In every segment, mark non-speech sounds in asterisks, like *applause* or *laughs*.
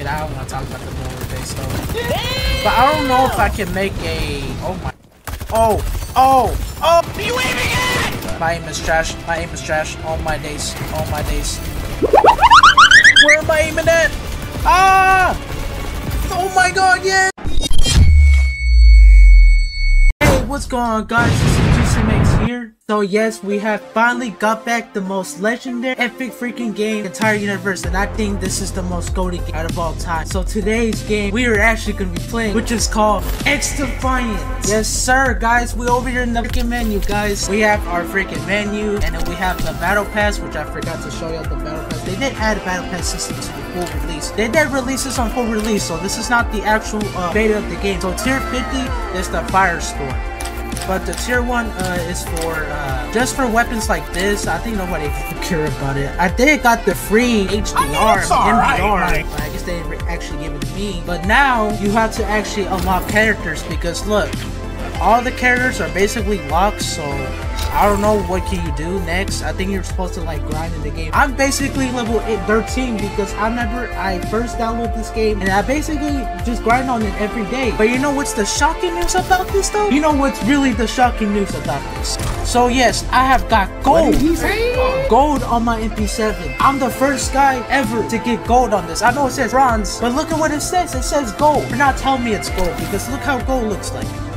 it. I don't want to talk about the Memorial Day stuff. But I don't know if I can make a. Oh my. Oh. Oh. Oh. You aiming at? My aim is trash. My aim is trash. All my days. All my days. Where am I aiming at? Ah! Oh my god, yeah! Hey, what's going on guys? Here. So yes, we have finally got back the most legendary, epic freaking game entire universe. And I think this is the most goated game out of all time. So today's game, we are actually going to be playing, which is called XDefiant. Yes sir, guys. We over here in the freaking menu, guys. We have our freaking menu. And then we have the battle pass, which I forgot to show you the battle pass. They did add a battle pass system to the full release. They did release this on full release. So this is not the actual uh, beta of the game. So tier 50 is the Firestorm but the tier one uh, is for uh, just for weapons like this. I think nobody can *laughs* care about it. I did got the free HDR, I MDR, right, but I guess they didn't actually give it to me. But now you have to actually unlock characters because look, all the characters are basically locked. So I don't know what can you do next. I think you're supposed to like grind in the game. I'm basically level 13 because I remember I first downloaded this game and I basically just grind on it every day. But you know what's the shocking news about this though? You know what's really the shocking news about this? So yes, I have got gold. Gold on my MP7. I'm the first guy ever to get gold on this. I know it says bronze, but look at what it says. It says gold. You're not telling me it's gold because look how gold looks like.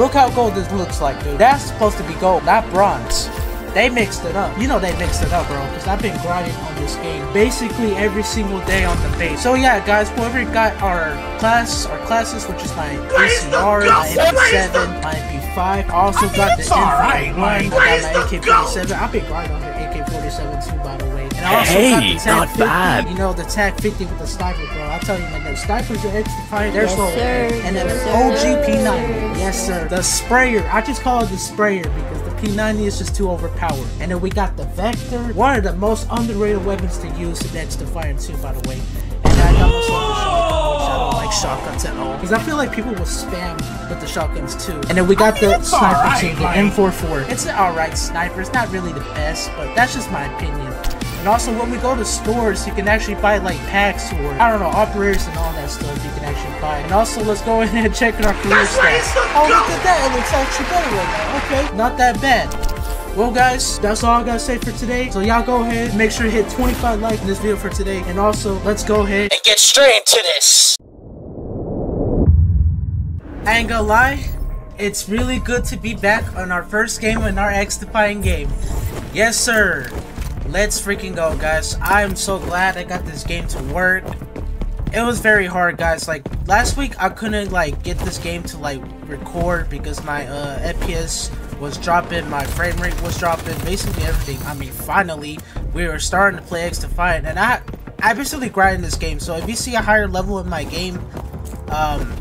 Look how gold this looks like, dude. That's supposed to be gold, not bronze. They mixed it up. You know they mixed it up, bro, because I've been grinding on this game basically every single day on the base. So yeah, guys, whoever got our class, our classes, which is my ACR, my MP7, my MP5, I also got the M41, I got my AK-47. I've been grinding on the AK-47 And I also Hey, got the not 50, bad. You know, the TAC 50 with the sniper, bro. I'll tell you, man, the snipers are extra fire. They're Yes, so sir. And then Yes, the sir. OG P90. Yes, sir. The sprayer. I just call it the sprayer because the P90 is just too overpowered. And then we got the Vector. One of the most underrated weapons to use next to Fire 2, by the way. And I got myself the I don't like shotguns at all. Because I feel like people will spam with the shotguns too. And then we got the sniper too, the M44. It's an alright sniper. It's not really the best, but that's just my opinion. And also, when we go to stores, you can actually buy like packs or I don't know operators and all that stuff. You can actually buy. And also, let's go *laughs* ahead and check our career stats. Oh, look at that! It looks actually better right now. Okay, not that bad. Well, guys, that's all I gotta say for today. So y'all go ahead, make sure to hit 25 likes in this video for today, and also let's go ahead and get straight into this. I ain't gonna lie, it's really good to be back on our first game in our XDefiant game. Yes, sir. Let's freaking go, guys. I am so glad I got this game to work. It was very hard, guys. Like, last week, I couldn't, like, get this game to, like, record because my, uh, FPS was dropping, my frame rate was dropping, basically everything. I mean, finally, we were starting to play XDefiant, and I, I basically grinded this game. So, if you see a higher level in my game, um,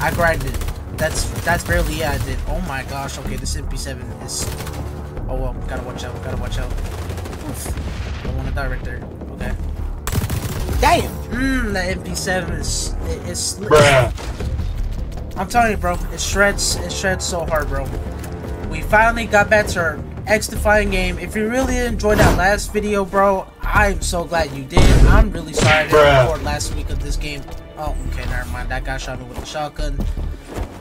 I grinded. That's, that's barely it I did. Oh my gosh, okay, this MP7 is, oh well, gotta watch out, gotta watch out. Oof. Don't wanna die right there. Okay. Damn! Mmm, the MP7 is, it, it's, I'm telling you, bro, it shreds, it shreds so hard, bro. We finally got back to our XDefiant game. If you really enjoyed that last video, bro, I'm so glad you did. I'm really sorry I didn't record last week of this game. Oh, okay, never mind. That guy shot me with a shotgun.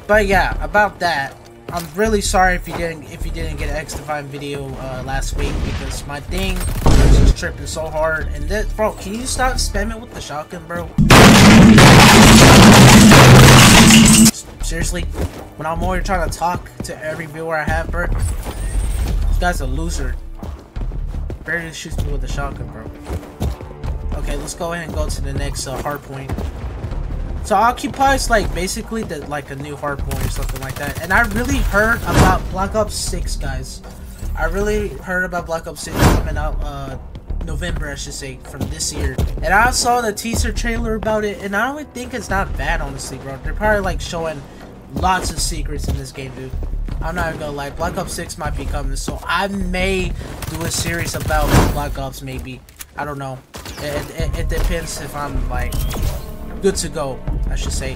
But yeah, about that. I'm really sorry if you didn't if you didn't get an XDefiant video uh, last week because my thing was just tripping so hard. And that, bro, can you stop spamming with the shotgun, bro? Seriously, when I'm over trying to talk to every viewer I have, bro, this guy's a loser. Barely shoots me with a shotgun, bro. Okay, let's go ahead and go to the next uh, hard point. So Occupy is like basically the like a new hard point or something like that. And I really heard about Black Ops 6, guys. I really heard about Black Ops 6 coming out uh November, I should say, from this year. And I saw the teaser trailer about it, and I don't think it's not bad, honestly, bro. They're probably like showing lots of secrets in this game, dude. I'm not even gonna lie, Black Ops 6 might be coming, so I may do a series about Black Ops, maybe. I don't know. It, it, it depends if I'm like good to go, I should say.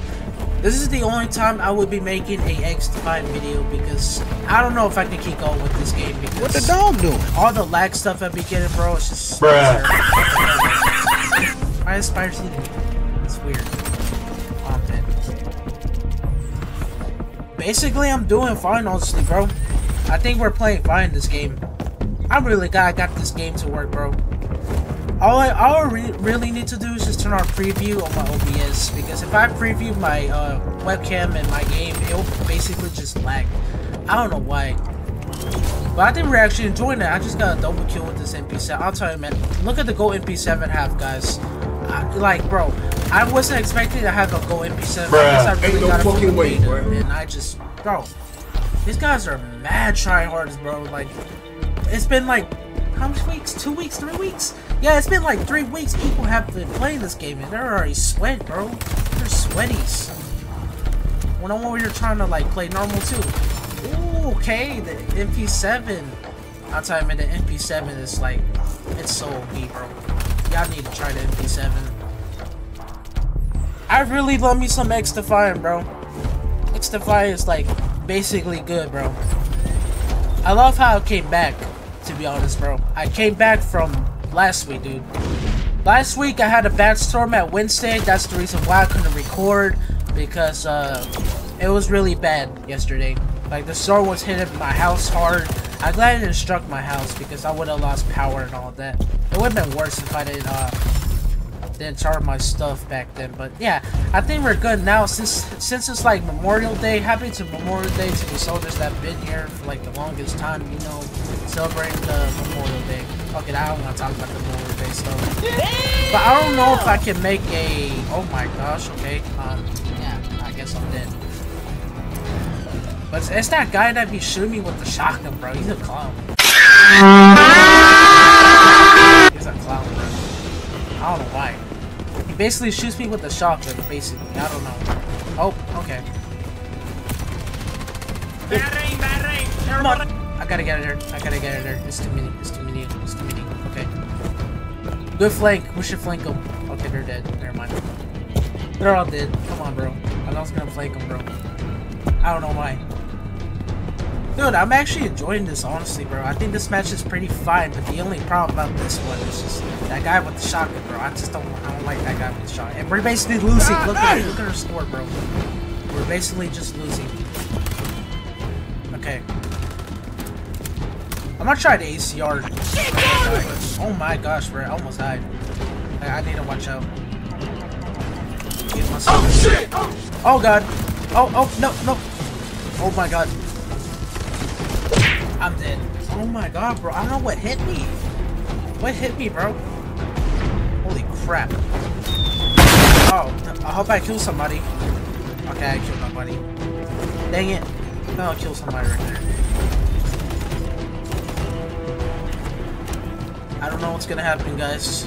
This is the only time I would be making a X5 video because I don't know if I can keep going with this game because What the dog doing? all the lag stuff I be getting, bro, it's just Bruh. *laughs* Why is Spires eating? It's weird. Oh, man. Basically, I'm doing fine, honestly, bro. I think we're playing fine this game. I really got got this game to work, bro. All I, all I re really need to do is just turn on preview on my OBS because if I preview my uh, webcam and my game, it'll basically just lag. I don't know why. But I think we're actually enjoying it. I just got a double kill with this MP7. I'll tell you, man. Look at the gold MP7 half, guys. I, like, bro, I wasn't expecting to have a gold MP7 Bruh, I really ain't no fucking way, bro. And I just, bro, these guys are mad tryhards, bro. Like, it's been like, how many weeks? Two weeks? Three weeks? Yeah, it's been like three weeks people have been playing this game and they're already sweat, bro. They're sweaties. When I'm over here trying to like play normal too. Ooh, okay, the MP7. I'll tell you, the MP7 is like, it's so OP, bro. Y'all need to try the MP7. I really love me some XDefiant, bro. XDefiant is like basically good, bro. I love how it came back, to be honest, bro. I came back from last week, dude. Last week I had a bad storm at Wednesday. That's the reason why I couldn't record because uh, it was really bad yesterday. Like the storm was hitting my house hard. I'm glad it didn't struck my house because I would have lost power and all that. It would have been worse if I didn't uh, didn't charge my stuff back then. But yeah, I think we're good now since since it's like Memorial Day. Happy to Memorial Day to the soldiers that have been here for like the longest time. You know, celebrating the Memorial Day. Okay, I don't want to talk about the Memorial Day stuff. But I don't know if I can make a. Oh my gosh. Okay. Um. Yeah. I guess I'm dead. But it's, it's that guy that be shooting me with the shotgun, bro. He's a clown. He's a clown, bro. I don't know why. He basically shoots me with the shotgun, basically. I don't know. Oh, okay. Bad rain, Come on. I gotta get it there. I gotta get it there. It's too many. It's too many. It's too many. Okay. Good flank. We should flank them. Okay, they're dead. Never mind. They're all dead. Come on, bro. I was gonna flank them, bro. I don't know why. Dude, I'm actually enjoying this, honestly, bro. I think this match is pretty fine, but the only problem about this one is just that guy with the shotgun, bro. I just don't, I don't like that guy with the shotgun. And we're basically losing. Look at, look at our score, bro. We're basically just losing. Okay. I'm gonna try the ACR. Oh my gosh, bro. I almost died. I, I need to watch out. Oh shit! Oh. oh god. Oh, oh, no, no. Oh my god. I'm dead. Oh my god, bro. I don't know what hit me. What hit me, bro? Holy crap. Oh, I hope I kill somebody. Okay, I killed nobody. Dang it. No, I'll kill somebody right there. I don't know what's gonna happen, guys.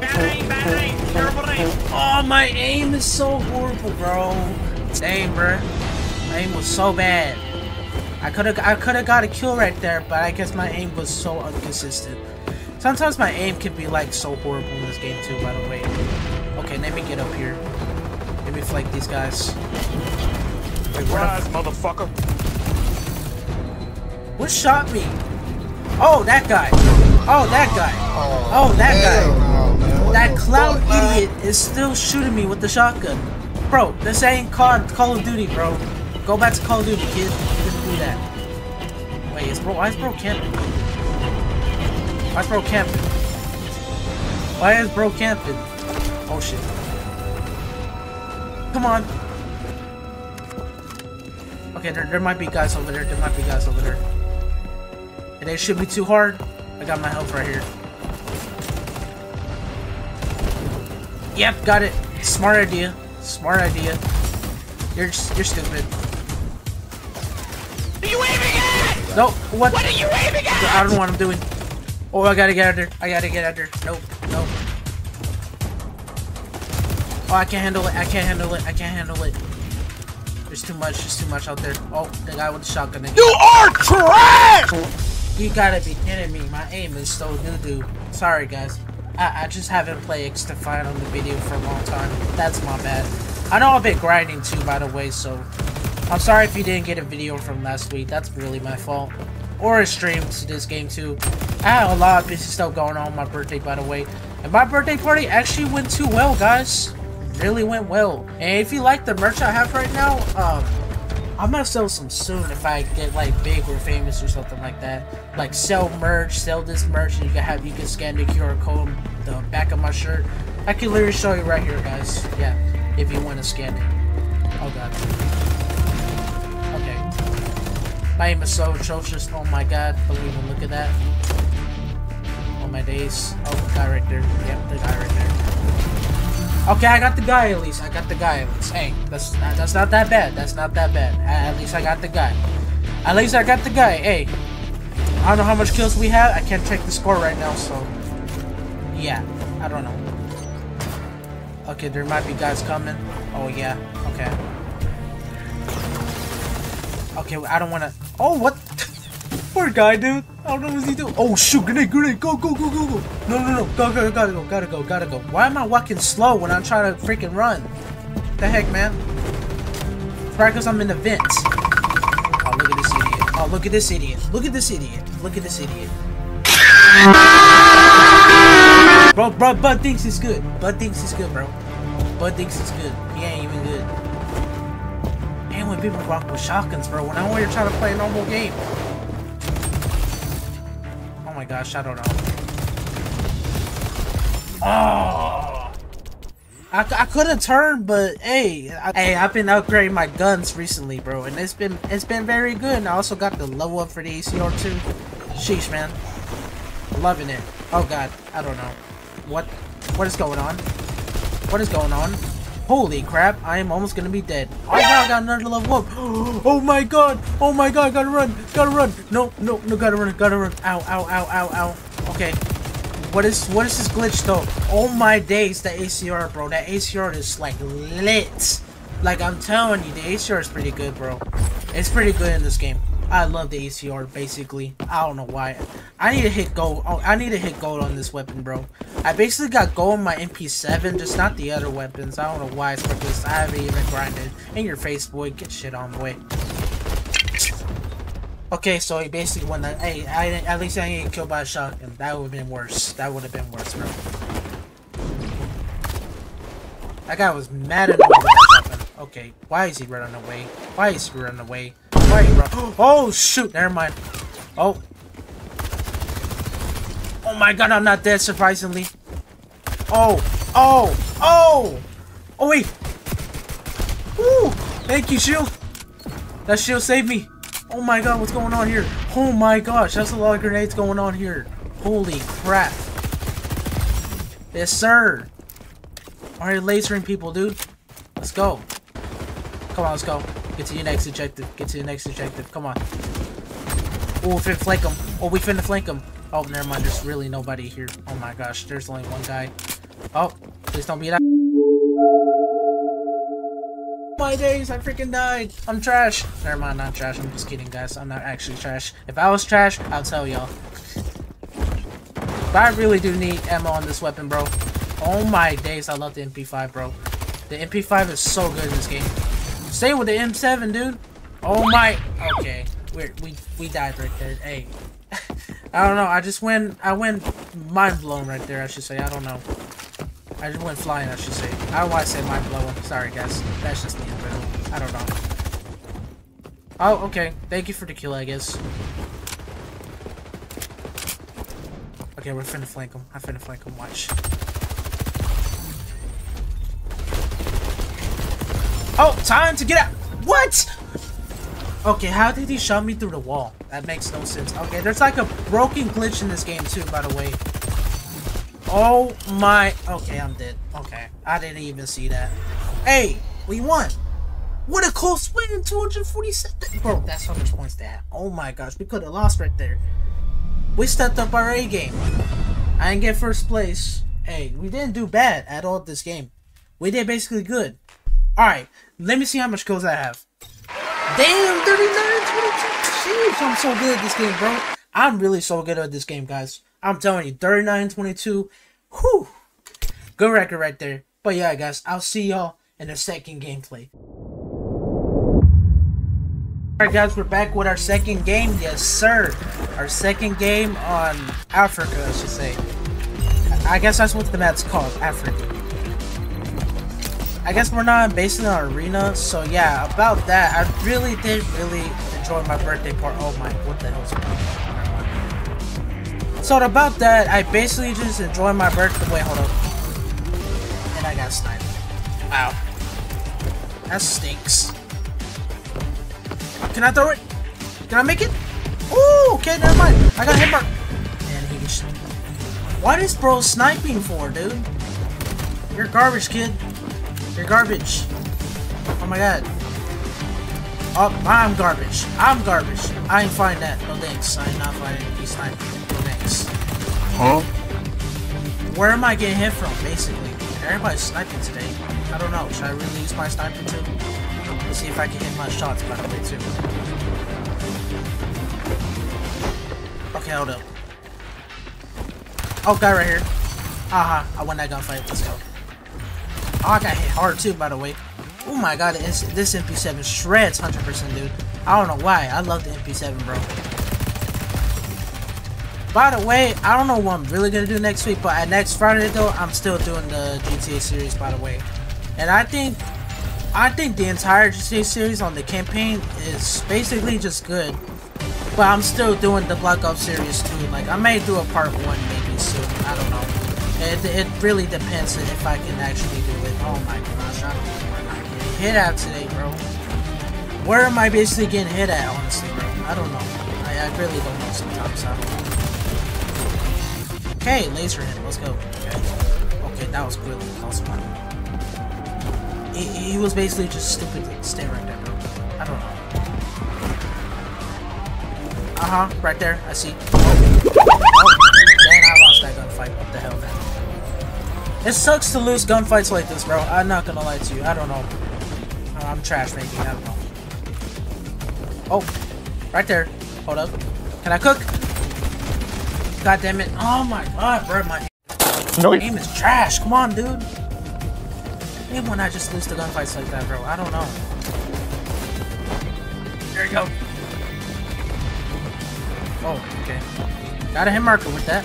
Bad aim, bad aim, terrible aim. Oh, my aim is so horrible, bro. Aim, bro. My aim was so bad. I could have I could have got a kill right there, but I guess my aim was so inconsistent. Sometimes my aim can be like so horrible in this game too, by the way. Okay, let me get up here. Let me flank these guys. Wait, Rise, motherfucker. What shot me? Oh, that guy. Oh, that guy. Oh, oh that guy. That clown idiot is still shooting me with the shotgun. Bro, this ain't Call, Call of Duty, bro. Go back to Call of Duty, kid. You didn't do that. Wait, is bro, why is bro camping? Why is bro camping? Why is bro camping? Oh shit. Come on. Okay, there, there might be guys over there. There might be guys over there. And they should be too hard. I got my health right here. Yep, got it. Smart idea. Smart idea. You're you're stupid. Are you aiming at? No, what? What are you aiming at? I don't know what I'm doing. Oh, I gotta get out there. I gotta get out there. Nope, nope. Oh, I can't handle it. I can't handle it. I can't handle it. There's too much. There's too much out there. Oh, the guy with the shotgun. Again. You are trash! You gotta be kidding me. My aim is so doo-doo. Sorry, guys. I, I just haven't played XDefiant on the video for a long time. That's my bad. I know I've been grinding too, by the way, so... I'm sorry if you didn't get a video from last week. That's really my fault. Or a stream to this game, too. I had a lot of busy stuff going on, on my birthday, by the way. And my birthday party actually went too well, guys. really went well. And if you like the merch I have right now, um, I'm gonna sell some soon if I get like big or famous or something like that. Like sell merch, sell this merch, and you can have you can scan the QR code on the back of my shirt. I can literally show you right here, guys. Yeah, if you want to scan it. Oh god. Okay. My aim is so atrocious. Oh my god. Don't even look at that. Oh my days. Oh, guy right there. Okay, I got the guy at least. I got the guy at least. Hey, that's that's not that bad. That's not that bad. At least I got the guy. At least I got the guy. Hey, I don't know how much kills we have. I can't check the score right now, so yeah, I don't know. Okay, there might be guys coming. Oh yeah. Okay. Okay, I don't want to. Oh, what? *laughs* Poor guy, dude. Oh, I don't know what he doing. Oh shoot! Grenade! Grenade! Go! Go! Go! Go! Go! No! No! No! Go! Go! Gotta go! Gotta go! Gotta go! Why am I walking slow when I'm trying to freaking run? The heck, man? Right, because I'm in the vents. Oh, look at this idiot! Oh, look at this idiot! Look at this idiot! Look at this idiot! Bro, bro, Bud thinks he's good. Bud thinks he's good, bro. Bud thinks he's good. He ain't even good. And when people rock with shotguns, bro, when I'm over here trying to play a normal game. My gosh, I don't know. Oh! I, I could have turned, but hey, I, hey, I've been upgrading my guns recently, bro, and it's been it's been very good. And I also got the level up for the ACR too. Sheesh, man, loving it. Oh god, I don't know. What what is going on? What is going on? Holy crap, I am almost gonna be dead. Oh I got another level up. *gasps* Oh my god, oh my god, gotta run, gotta run. No, no, no, gotta run, gotta run. Ow, ow, ow, ow, ow. Okay. What is what is this glitch though? Oh my days, the ACR, bro. That ACR is like lit. Like I'm telling you, the ACR is pretty good, bro. It's pretty good in this game. I love the ACR, basically. I don't know why. I need to hit gold. Oh, I need to hit gold on this weapon, bro. I basically got gold on my MP7, just not the other weapons. I don't know why it's because I haven't even grinded. In your face, boy. Get shit on, boy. Okay, so he basically won that. Hey, I, at least I didn't get killed by a shotgun. That would have been worse. That would have been worse, bro. That guy was mad at me. Okay, why is he running away? Why is he running away? Why are you running? Oh, shoot! Never mind. Oh. Oh my god, I'm not dead, surprisingly. Oh. Oh. Oh! Oh, wait! Woo! Thank you, shield! That shield saved me! Oh my god, what's going on here? Oh my gosh, that's a lot of grenades going on here. Holy crap. Yes, sir. Alright, lasering people, dude. Let's go. Come on, let's go. Get to your next objective. Get to your next objective. Come on. Oh, finna flank him. Oh, we finna flank him. Oh, never mind. There's really nobody here. Oh my gosh, there's only one guy. Oh, please don't be that. My days, I freaking died. I'm trash. Never mind, not trash. I'm just kidding, guys. I'm not actually trash. If I was trash, I'll tell y'all. But I really do need ammo on this weapon, bro. Oh my days, I love the MP5, bro. The MP5 is so good in this game. Stay with the M7, dude. Oh my. Okay, we we we died right there. Hey, *laughs* I don't know. I just went. I went mind blown right there. I should say. I don't know. I just went flying. I should say. I don't want to say mind blowing. Sorry, guys. That's just me. I don't know. Oh, okay. Thank you for the kill, I guess. Okay, we're finna flank him. I'm finna flank him. Watch. Oh, time to get out. What? Okay, how did he shot me through the wall? That makes no sense. Okay, there's like a broken glitch in this game too, by the way. Oh my. Okay, I'm dead. Okay, I didn't even see that. Hey, we won. What a close win, 247. Bro, that's how much points they have. Oh my gosh, we could have lost right there. We stepped up our A game. I didn't get first place. Hey, we didn't do bad at all this game. We did basically good. Alright, let me see how much kills I have. Damn, 39, 22. Sheesh, I'm so good at this game, bro. I'm really so good at this game, guys. I'm telling you, 39, 22. Whew. Good record right there. But yeah, guys, I'll see y'all in the second gameplay. Alright guys, we're back with our second game. Yes, sir. Our second game on Attica, I should say. I guess that's what the map's called, Attica. I guess we're not based in an arena, so yeah, about that, I really did really enjoy my birthday part. Oh my, what the hell's going on? So about that, I basically just enjoyed my birthday. Wait, hold up. And I got sniped. Wow. That stinks. Can I throw it? Can I make it? Ooh, okay, never mind. I got hit mark. And he just... What is bro sniping for, dude? You're garbage, kid. You're garbage. Oh my god. Oh, I'm garbage. I'm garbage. I ain't find that. No thanks. I ain't not finding any sniping. No thanks. Huh? Where am I getting hit from, basically? Everybody's sniping today. I don't know. Should I release my sniper too? Let's see if I can hit my shots by the way too. Okay, hold up. Oh, guy right here. Aha, I won that gunfight. Let's go. Oh, I got hit hard too, by the way. Oh my god, this, this MP7 shreds 100%, dude. I don't know why. I love the MP7, bro. By the way, I don't know what I'm really gonna do next week, but at next Friday though, I'm still doing the GTA series. By the way, and I think, I think the entire GTA series on the campaign is basically just good. But I'm still doing the Black Ops series too. Like I may do a part one maybe It, it really depends if I can actually do it. Oh my gosh, I don't know where I'm getting hit at today, bro. Where am I basically getting hit at, honestly, bro? I don't know. I, I really don't know sometimes. I don't know. Okay, laser him. Let's go. Okay, okay that was really close. He, he was basically just stupid right there, bro. I don't know. Uh-huh, right there. I see. Oh. oh. Dang, I lost that gunfight. What the hell, man? It sucks to lose gunfights like this, bro. I'm not gonna lie to you. I don't know. Uh, I'm trash making. I don't know. Oh, right there. Hold up. Can I cook? God damn it. Oh my god, bro. My No, aim is trash. Come on, dude. Maybe when I just lose the gunfights like that, bro. I don't know. There you go. Oh, okay. Got a hit marker with that.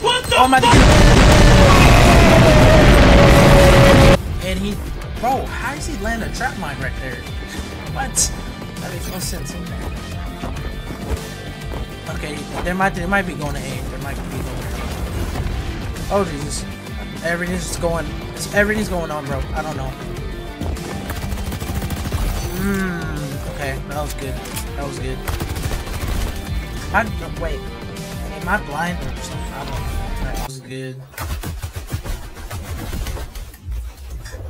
What the Oh my god. And he, bro, how does he land a trap mine right there? What? That makes no sense in there. Okay, there might there might be going to A. There might be going to A. Oh Jesus! Everything's just going. Everything's going on, bro. I don't know. Mmm. Okay, that was good. That was good. I wait. Am I blind or something? I don't know. That was good.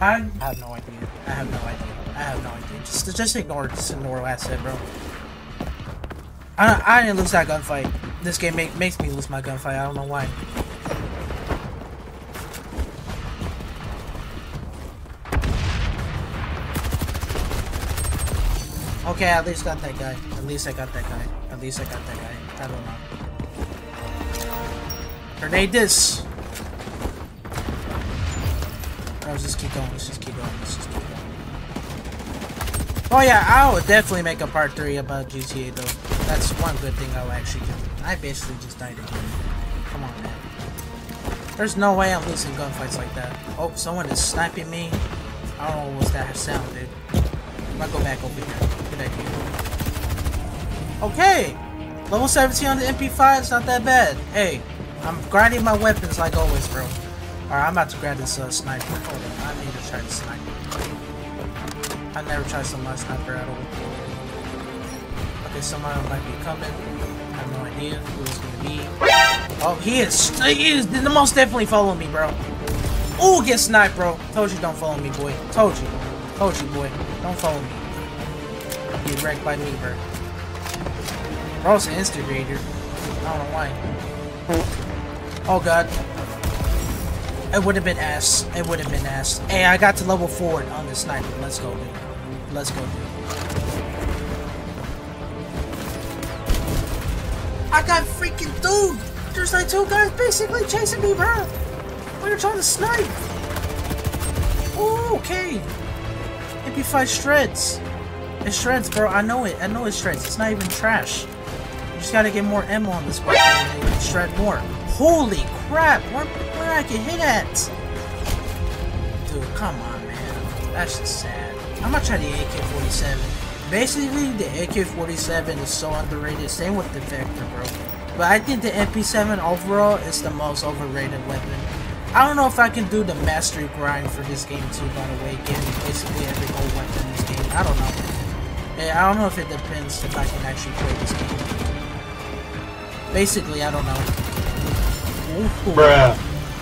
I, have no idea. I have no idea. I have no idea. Just just ignore just ignore what I said, bro. I I didn't lose that gunfight. This game make, makes me lose my gunfight. I don't know why. Okay, at least got that guy. At least I got that guy. At least I got that guy. I don't know. Grenade this! Let's just keep going. Let's just keep going. Let's just keep going. Oh yeah, I will definitely make a part 3 about GTA though. That's one good thing I'll actually do. I basically just died again. Come on, man. There's no way I'm losing gunfights like that. Oh, someone is sniping me. I don't know what's that sound, dude. I'm gonna go back over here. Good idea. Okay! Level 17 on the MP5, it's not that bad. Hey, I'm grinding my weapons like always, bro. Alright, I'm about to grab this uh, sniper. Hold on, I need to try the sniper. I never tried some my sniper at all. Okay, somebody might be coming. I have no idea who it's gonna be. Oh, he is. He is the most definitely following me, bro. Ooh, get sniped, bro. Told you don't follow me, boy. Told you. Told you, boy. Don't follow me. Get wrecked by me, bro. Bro's an instigator. I don't know why. Oh god. It would have been ass. It would have been ass. Hey, I got to level 4 on the sniper. Let's go, dude. Let's go, dude. I got freaking dude! There's like two guys basically chasing me, bro! We were trying to snipe! Ooh, okay! MP5 shreds! It shreds, bro. I know it. I know it shreds. It's not even trash. You just gotta get more ammo on this weapon shred more. Holy crap! Where, where I can hit at? dude, come on, man. That's just sad. I'm gonna try the AK-47. Basically, the AK-47 is so underrated. Same with the Vector, bro. But I think the MP7 overall is the most overrated weapon. I don't know if I can do the mastery grind for this game too, by the way. Getting basically every old weapon in this game. I don't know. Yeah, I don't know if it depends if I can actually play this game. Basically, I don't know. Ooh. Bruh.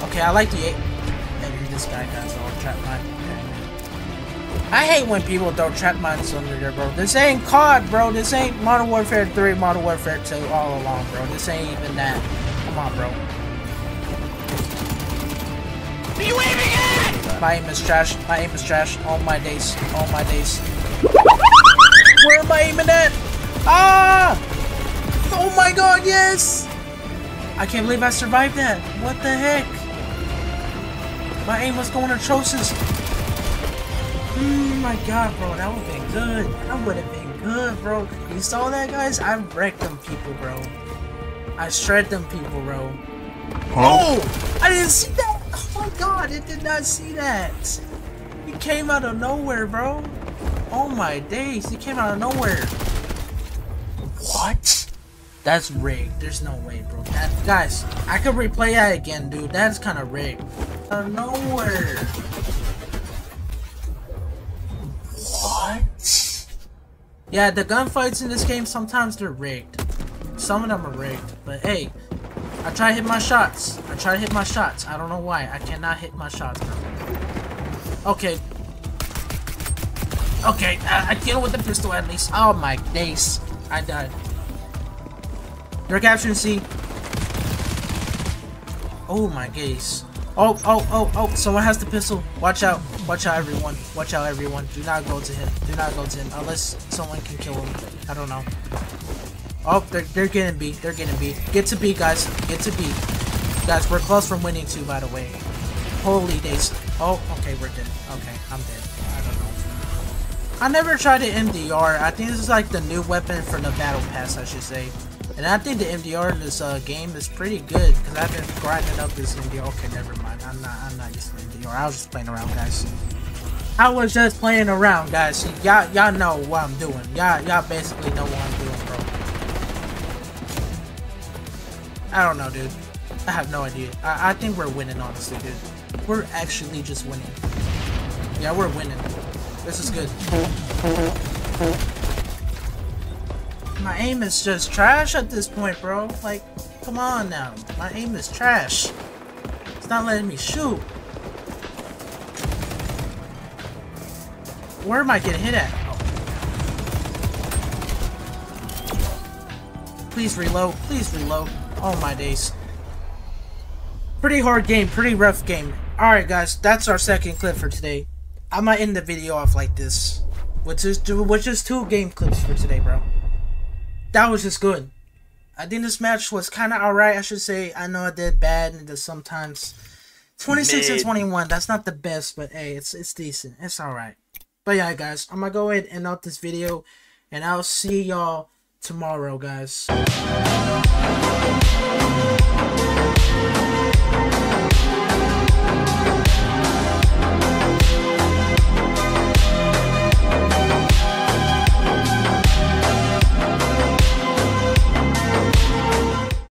Okay, I like the eight. And this guy got all trap mine. I hate when people throw trap mines under there, bro. This ain't COD, bro. This ain't Modern Warfare 3, Modern Warfare 2 all along, bro. This ain't even that. Come on, bro. Are you aiming at? My aim is trash. My aim is trash. All my days. All my days. Where am I aiming at? Ah! Oh my god, yes! I can't believe I survived that. What the heck? My aim was going atrocious. Oh my god, bro. That would have been good. That would have been good, bro. You saw that, guys? I wrecked them people, bro. I shred them people, bro. Oh! I didn't see that! Oh my god, I did not see that! He came out of nowhere, bro. Oh my days, he came out of nowhere. What? That's rigged. There's no way, bro. That, guys, I could replay that again, dude. That's kind of rigged. Out of nowhere. What? Yeah, the gunfights in this game, sometimes they're rigged. Some of them are rigged. But hey, I try to hit my shots. I try to hit my shots. I don't know why. I cannot hit my shots, bro. Okay. Okay, I, I kill with the pistol at least. Oh my days. I died. They're capturing C. Oh my gaze. Oh, oh, oh, oh, someone has the pistol. Watch out. Watch out, everyone. Watch out, everyone. Do not go to him. Do not go to him. Unless someone can kill him. I don't know. Oh, they're, they're getting B. They're getting B. Get to B, guys. Get to B. Guys, we're close from winning too, by the way. Holy days. Oh, okay, we're dead. Okay, I'm dead. I don't know. I never tried the MDR. I think this is like the new weapon for the Battle Pass, I should say. And I think the MDR in this uh, game is pretty good because I've been grinding up this MDR. Okay, never mind. I'm not. I'm not using MDR. I was just playing around, guys. I was just playing around, guys. Y'all, y'all know what I'm doing. Y'all, y'all basically know what I'm doing, bro. I don't know, dude. I have no idea. I, I think we're winning, honestly, dude. We're actually just winning. Yeah, we're winning. This is good. My aim is just trash at this point, bro. Like, come on now. My aim is trash. It's not letting me shoot. Where am I getting hit at? Please reload. Please reload. Oh my days. Pretty hard game. Pretty rough game. Alright guys, that's our second clip for today. I might end the video off like this. Which is, which is two game clips for today, bro that was just good. I think this match was kind of alright, I should say. I know I did bad and just sometimes. 26 Mid. and 21, that's not the best, but hey, it's it's decent. It's alright. But yeah, guys, I'm gonna go ahead and end out this video, and I'll see y'all tomorrow, guys.